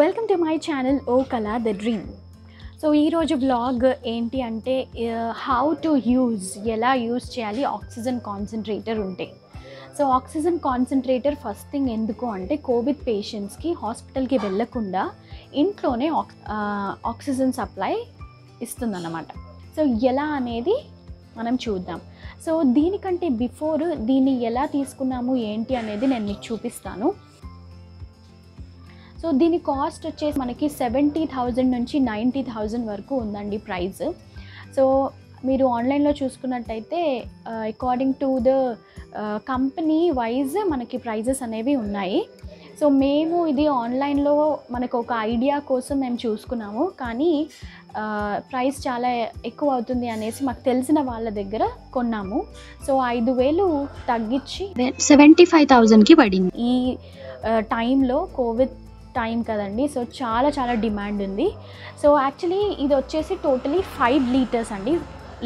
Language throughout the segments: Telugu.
వెల్కమ్ టు మై ఛానల్ ఓ కలా ద డ్రీమ్. సో ఈరోజు బ్లాగ్ ఏంటి అంటే హౌ టు యూజ్ ఎలా యూజ్ చేయాలి ఆక్సిజన్ కాన్సన్ట్రేటర్ ఉంటే. So oxygen concentrator first thing ఎందుకు అంటే కోవిడ్ పేషెంట్స్కి హాస్పిటల్కి వెళ్ళకుండా ఇంట్లోనే ఆక్ ఆక్సిజన్ సప్లై ఇస్తుందన్నమాట. సో ఎలా అనేది మనం చూద్దాం. సో దీనికంటే బిఫోర్ దీన్ని ఎలా తీసుకున్నాము ఏంటి అనేది నేను మీకు చూపిస్తాను. సో దీని కాస్ట్ వచ్చేసి మనకి సెవెంటీ థౌజండ్ నుంచి నైంటీ థౌజండ్ వరకు ఉందండి ప్రైస్. సో మీరు ఆన్లైన్లో చూసుకున్నట్టయితే according to the company wise మనకి ప్రైజెస్ అనేవి ఉన్నాయి. సో మేము ఇది ఆన్లైన్లో మనకు ఒక ఐడియా కోసం మేము చూసుకున్నాము. కానీ ప్రైస్ చాలా ఎక్కువ అవుతుంది అనేసి మాకు తెలిసిన వాళ్ళ దగ్గర కొన్నాము. సో ఐదు వేలు తగ్గించి సెవెంటీ ఫైవ్ థౌజండ్కి పడింది. ఈ టైంలో కోవిడ్ టైం కదండి. సో చాలా చాలా డిమాండ్ ఉంది. సో యాక్చువల్లీ ఇది వచ్చేసి టోటలీ ఫైవ్ లీటర్స్ అండి.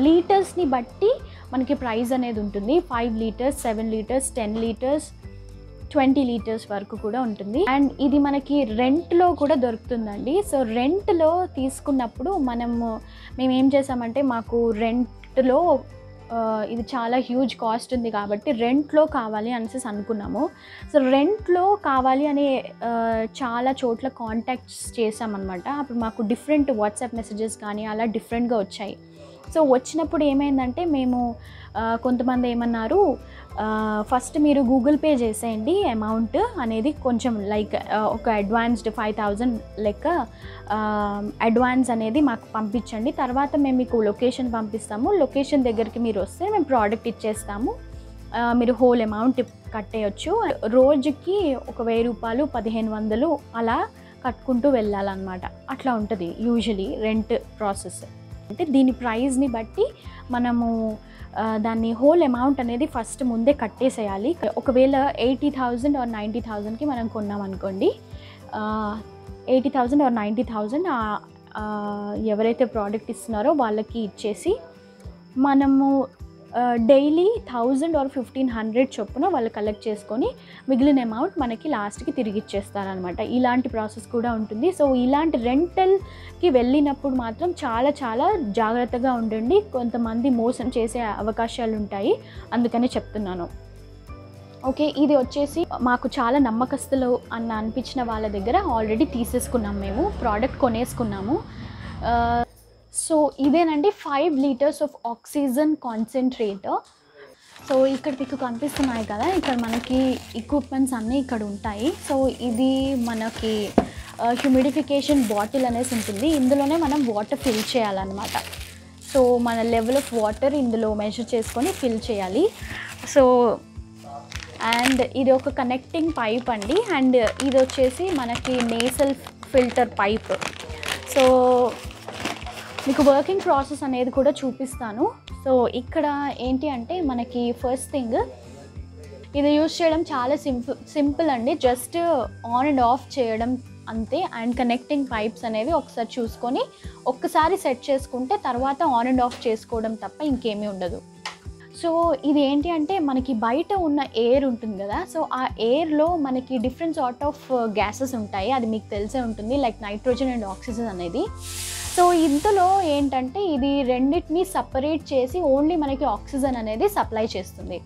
లీటర్స్ని బట్టి మనకి ప్రైస్ అనేది ఉంటుంది. Five litres seven litres ten litres twenty litres వరకు కూడా ఉంటుంది. అండ్ ఇది మనకి రెంట్లో కూడా దొరుకుతుందండి. సో రెంట్లో తీసుకున్నప్పుడు మనము మేము ఏం చేసామంటే మాకు రెంట్లో ఇది చాలా హ్యూజ్ కాస్ట్ ఉంది కాబట్టి రెంట్లో కావాలి అనేసి అనుకున్నాము. సో రెంట్లో కావాలి అని చాలా చోట్ల కాంటాక్ట్స్ చేసామన్నమాట అప్పుడు మాకు డిఫరెంట్ వాట్సాప్ మెసేజెస్ కానీ అలా డిఫరెంట్గా వచ్చాయి. సో వచ్చినప్పుడు ఏమైందంటే మేము కొంతమంది ఏమన్నారు ఫస్ట్ మీరు గూగుల్ పే చేసేయండి అమౌంట్ అనేది కొంచెం లైక్ ఒక అడ్వాన్స్డ్ ఫైవ్ థౌజండ్ లెక్క అడ్వాన్స్ అనేది మాకు పంపించండి. తర్వాత మేము మీకు లొకేషన్ పంపిస్తాము. లొకేషన్ దగ్గరికి మీరు వస్తే మేము ప్రోడక్ట్ ఇచ్చేస్తాము. మీరు హోల్ అమౌంట్ కట్టేయచ్చు. రోజుకి ఒక వెయ్యి రూపాయలు పదిహేను వందలు అలా కట్టుకుంటూ వెళ్ళాలన్నమాట. అట్లా ఉంటుంది యూజువలీ రెంట్ ప్రాసెస్. అంటే దీని ప్రైస్ని బట్టి మనము దాన్ని హోల్ అమౌంట్ అనేది ఫస్ట్ ముందే కట్టేసేయాలి. ఒకవేళ ఎయిటీ థౌజండ్ ఆర్ నైంటీ థౌజండ్కి మనం కొన్నాం అనుకోండి eighty thousand or ninety thousand ఎవరైతే ప్రోడక్ట్ ఇస్తున్నారో వాళ్ళకి ఇచ్చేసి మనము daily thousand or fifteen hundred చొప్పున వాళ్ళు కలెక్ట్ చేసుకొని మిగిలిన అమౌంట్ మనకి లాస్ట్కి తిరిగి ఇచ్చేస్తారనమాట ఇలాంటి ప్రాసెస్ కూడా ఉంటుంది. సో ఇలాంటి రెంటల్కి వెళ్ళినప్పుడు మాత్రం చాలా చాలా జాగ్రత్తగా ఉండండి. కొంతమంది మోసం చేసే అవకాశాలు ఉంటాయి అందుకని చెప్తున్నాను. ఓకే ఇది వచ్చేసి మాకు చాలా నమ్మకస్తులు అన్న అనిపించిన వాళ్ళ దగ్గర ఆల్రెడీ తీసేసుకున్నాం మేము. ప్రోడక్ట్ కొనేసుకున్నాము. సో ఇదేనండి five litres of oxygen concentrator so ఇక్కడ మీకు కనిపిస్తున్నాయి కదా ఇక్కడ మనకి ఎక్విప్మెంట్స్ అన్నీ ఇక్కడ ఉంటాయి. సో ఇది మనకి హ్యూమిడిఫికేషన్ బాటిల్ అనేసి ఉంటుంది. ఇందులోనే మనం వాటర్ ఫిల్ చేయాలన్నమాట. సో మన లెవెల్ ఆఫ్ వాటర్ ఇందులో మెజర్ చేసుకొని ఫిల్ చేయాలి. సో అండ్ ఇది ఒక కనెక్టింగ్ పైప్ అండి. అండ్ ఇది వచ్చేసి మనకి నేసల్ ఫిల్టర్ పైప్ సో మీకు వర్కింగ్ ప్రాసెస్ అనేది కూడా చూపిస్తాను. సో ఇక్కడ ఏంటి అంటే మనకి ఫస్ట్ థింగ్ ఇది యూజ్ చేయడం చాలా సింపుల్ సింపుల్ అండి. జస్ట్ ఆన్ అండ్ ఆఫ్ చేయడం అంతే. అండ్ కనెక్టింగ్ పైప్స్ అనేవి ఒకసారి చూసుకొని ఒక్కసారి సెట్ చేసుకుంటే తర్వాత ఆన్ అండ్ ఆఫ్ చేసుకోవడం తప్ప ఇంకేమీ ఉండదు. సో ఇది ఏంటి అంటే మనకి బయట ఉన్న ఎయిర్ ఉంటుంది కదా సో ఆ ఎయిర్లో మనకి డిఫరెంట్ సార్ట్ ఆఫ్ గ్యాసెస్ ఉంటాయి. అది మీకు తెలిసే ఉంటుంది లైక్ నైట్రోజన్ అండ్ ఆక్సిజన్ అనేది. సో ఇందులో ఏంటంటే ఇది రెండింటిని సపరేట్ చేసి ఓన్లీ మనకి ఆక్సిజన్ అనేది సప్లై చేస్తుంది.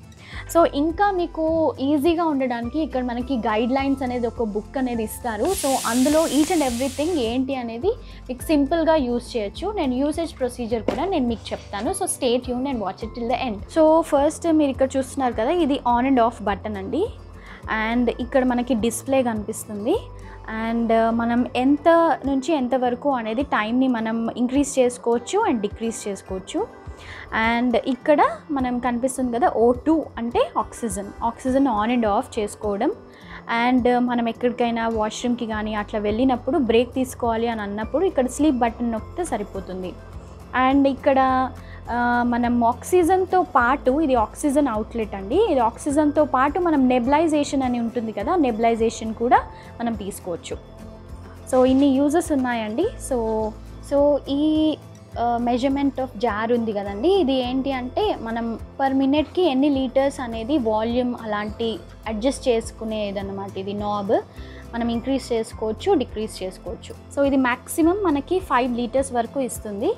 సో ఇంకా మీకు ఈజీగా ఉండడానికి ఇక్కడ మనకి గైడ్ లైన్స్ అనేది ఒక బుక్ అనేది ఇస్తారు. సో అందులో ఈచ్ అండ్ ఎవ్రీథింగ్ ఏంటి అనేది మీకు సింపుల్గా యూజ్ చేయొచ్చు. నేను యూసేజ్ ప్రొసీజర్ కూడా నేను మీకు చెప్తాను. So stay Yoon and watch it till the end so first మీరు ఇక్కడ చూస్తున్నారు కదా ఇది ఆన్ అండ్ ఆఫ్ బటన్ అండి. అండ్ ఇక్కడ మనకి డిస్ప్లే కనిపిస్తుంది. అండ్ uh, మనం ఎంత నుంచి ఎంత వరకు అనేది టైంని మనం ఇంక్రీజ్ చేసుకోవచ్చు అండ్ డిక్రీజ్ చేసుకోవచ్చు. అండ్ ఇక్కడ మనం కనిపిస్తుంది కదా ఓ టూ అంటే oxygen. Oxygen on and off చేసుకోవడం. అండ్ మనం ఎక్కడికైనా వాష్రూమ్కి కానీ అట్లా వెళ్ళినప్పుడు బ్రేక్ తీసుకోవాలి అని అన్నప్పుడు ఇక్కడ స్లీప్ బటన్ నొక్కితే సరిపోతుంది. అండ్ ఇక్కడ మనం ఆక్సిజన్తో పాటు ఇది ఆక్సిజన్ అవుట్లెట్ అండి. ఇది ఆక్సిజన్తో పాటు మనం నెబిలైజేషన్ అని ఉంటుంది కదా నెబిలైజేషన్ కూడా మనం తీసుకోవచ్చు. సో ఇన్ని యూజెస్ ఉన్నాయండి. సో సో ఈ మెజర్మెంట్ ఆఫ్ జార్ ఉంది కదండి. ఇది ఏంటి అంటే మనం పర్ మినిట్కి ఎన్ని లీటర్స్ అనేది వాల్యూమ్ అలాంటి అడ్జస్ట్ చేసుకునేదన్నమాట. ఇది నాబ్ మనం ఇంక్రీజ్ చేసుకోవచ్చు డిక్రీజ్ చేసుకోవచ్చు. సో ఇది మ్యాక్సిమం మనకి ఫైవ్ లీటర్స్ వరకు ఇస్తుంది.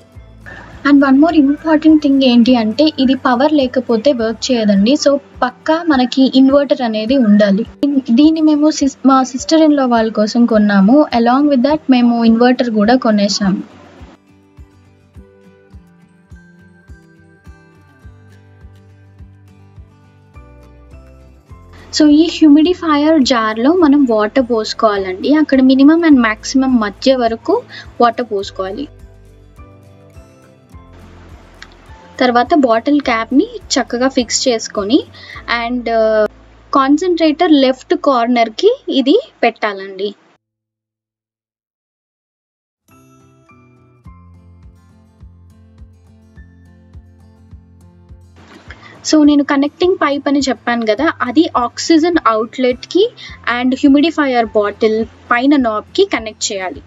And one more important thing ఏంటి అంటే ఇది పవర్ లేకపోతే వర్క్ చేయదండి. సో పక్కా మనకి ఇన్వర్టర్ అనేది ఉండాలి. దీన్ని మేము సిస్ మా సిస్టర్ ఇన్లో వాళ్ళ కోసం కొన్నాము. అలాంగ్ విత్ దట్ మేము ఇన్వర్టర్ కూడా కొనేసాము. సో ఈ హ్యూమిడిఫైయర్ జార్లో మనం వాటర్ పోసుకోవాలండి. అక్కడ మినిమం అండ్ మ్యాక్సిమం మధ్య వరకు వాటర్ పోసుకోవాలి. తర్వాత బాటిల్ క్యాప్ని చక్కగా ఫిక్స్ చేసుకొని అండ్ కాన్సన్ట్రేటర్ లెఫ్ట్ కార్నర్కి ఇది పెట్టాలండి. సో నేను కనెక్టింగ్ పైప్ అని చెప్పాను కదా అది ఆక్సిజన్ అవుట్లెట్కి అండ్ హ్యూమిడిఫైయర్ బాటిల్ పైన నాబ్కి కనెక్ట్ చేయాలి.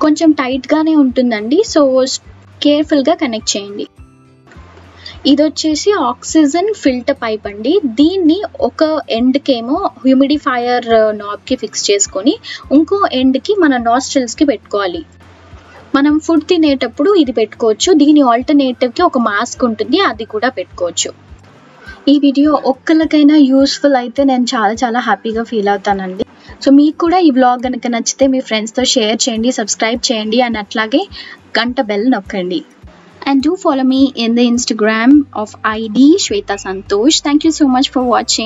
కొంచెం టైట్గానే ఉంటుందండి సో కేర్ఫుల్గా కనెక్ట్ చేయండి. ఇది వచ్చేసి ఆక్సిజన్ ఫిల్టర్ పైప్ అండి. దీన్ని ఒక ఎండ్కేమో హ్యూమిడిఫైయర్ నాబ్కి ఫిక్స్ చేసుకొని ఇంకో ఎండ్కి మన నాస్ట్రిల్స్కి పెట్టుకోవాలి. మనం ఫుడ్ తినేటప్పుడు ఇది పెట్టుకోవచ్చు. దీని ఆల్టర్నేటివ్కి ఒక మాస్క్ ఉంటుంది. అది కూడా పెట్టుకోవచ్చు. ఈ వీడియో ఒక్కరికైనా యూస్ఫుల్ అయితే నేను చాలా చాలా హ్యాపీగా ఫీల్ అవుతానండి. సో మీకు కూడా ఈ వ్లాగ్ కనుక నచ్చితే మీ ఫ్రెండ్స్తో షేర్ చేయండి సబ్స్క్రైబ్ చేయండి అండ్ అట్లాగే గంట బెల్ నొక్కండి. And do follow me in the Instagram of ID Shweta Santosh thank you so much for watching.